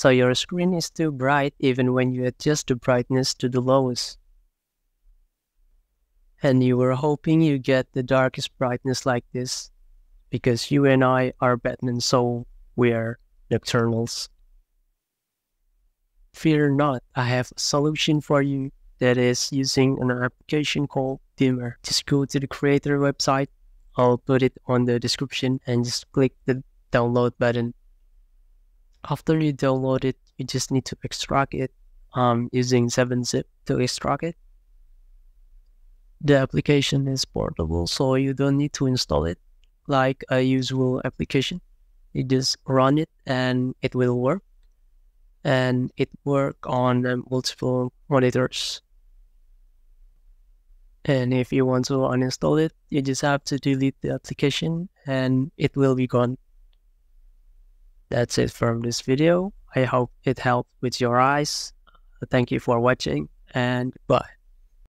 so your screen is too bright even when you adjust the brightness to the lowest. And you were hoping you get the darkest brightness like this, because you and I are Batman, so we're nocturnals. Fear not, I have a solution for you that is using an application called Dimmer. Just go to the creator website. I'll put it on the description and just click the download button. After you download it, you just need to extract it um, using 7-zip to extract it. The application is portable, so you don't need to install it like a usual application. You just run it and it will work. And it work on um, multiple monitors. And if you want to uninstall it, you just have to delete the application and it will be gone. That's it from this video. I hope it helped with your eyes. Thank you for watching and bye.